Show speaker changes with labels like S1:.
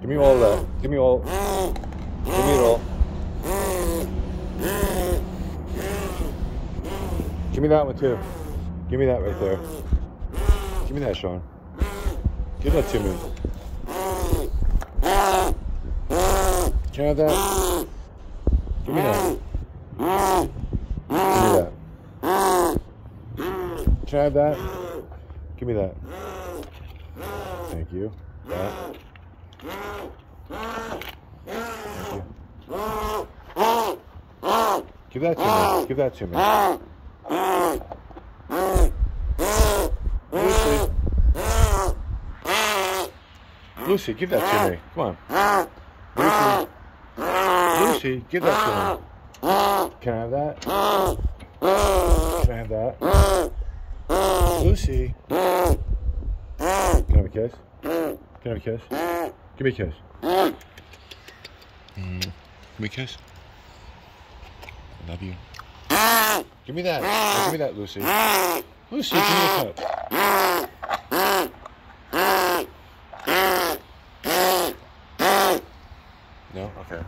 S1: Give me all that. Give me all. Give me it all. Give me that one too. Give me that right there. Give me that, Shawn. Give that to me. Can I have that? Give me that. Give me that. Can I have that? Give me that. Thank you. That. Give that to me. Give that to me. Lucy. Lucy, give that to me. Come on. Lucy. Lucy, give that to me. Can I have that? Can I have that? Lucy. Can I have a kiss? Can I have a kiss? Give me a kiss. Mm. Give me a kiss. I love you. Give me that. Oh, give me that, Lucy. Lucy, give me the touch. No? Okay.